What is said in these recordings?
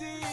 deep.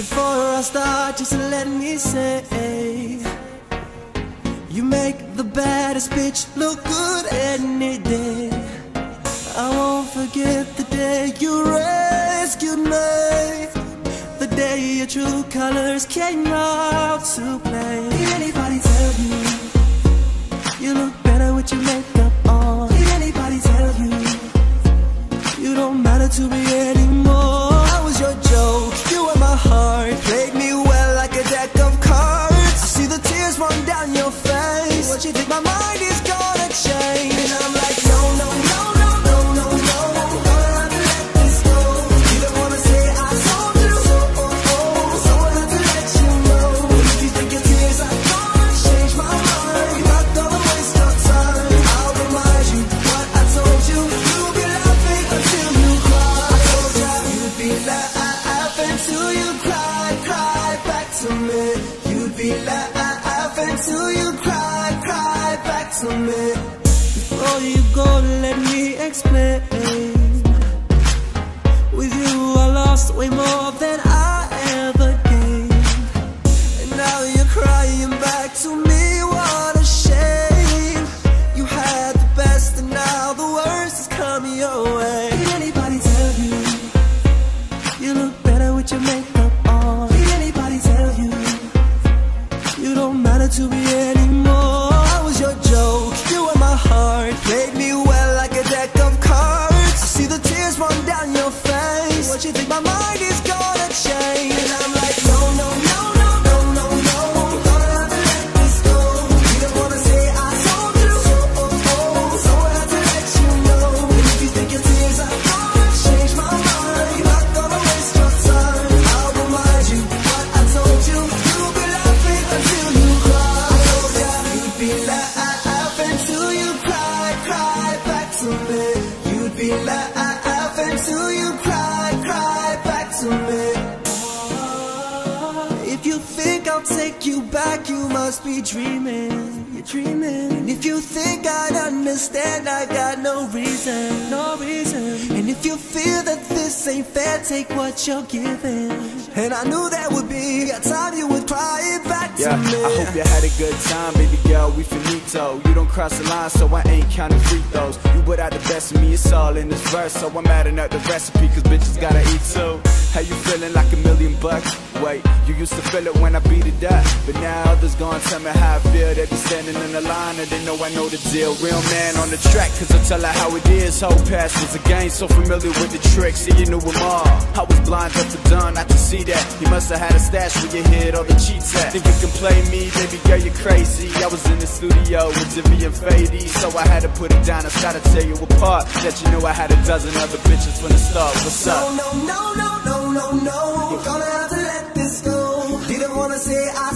Before I start, just let me say You make the baddest bitch look good any day true colors came out to play. Did anybody tell you? You look better with your makeup on. Did anybody tell you? You don't matter to me anymore. I was your joke, you were my heart. Played me well like a deck of cards. I see the tears run down your face. What you think my mind till you cry, cry back to me. Before you go, let me explain. With you I lost way more than I ever gained. And now you're crying back to me, take you back, you must be dreaming. You're dreaming. And if you think I'd understand, I got no reason, if you feel that this ain't fair, take what you're giving. And I knew that would be a time you would cry it back Yeah, to me. I hope you had a good time, baby girl. We finito. You don't cross the line, so I ain't counting free throws. You put out the best of me, it's all in this verse. So I'm adding up the recipe, cause bitches gotta eat too. How you feeling like a million bucks? Wait, you used to feel it when I beat it up. But now others gonna tell me how I feel. They be standing in the line and they know I know the deal. Real man on the track, cause I tell her how it is. Whole past was a game, so familiar with the tricks. You knew them all. I was blind up to done, I can see that. You must have had a stash where you hid all the cheats at. Think you can play me, baby girl, you're crazy. I was in the studio with Divi and Fady, so I had to put it down. I gotta tear you apart. That you know I had a dozen other bitches from the start. What's up? No, no, no, no, no, no, no. Gonna have to let this go. Didn't wanna say I